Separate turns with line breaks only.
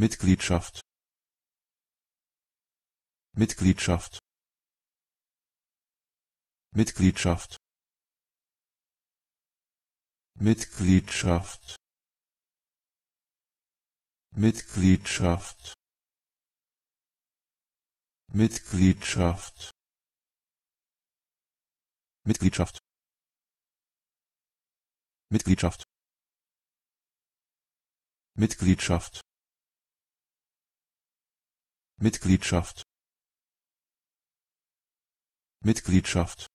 Mitgliedschaft. Mitgliedschaft. Mitgliedschaft. Mitgliedschaft. Mitgliedschaft. Mitgliedschaft. Mitgliedschaft. Mitgliedschaft. Mitgliedschaft Mitgliedschaft. Mitgliedschaft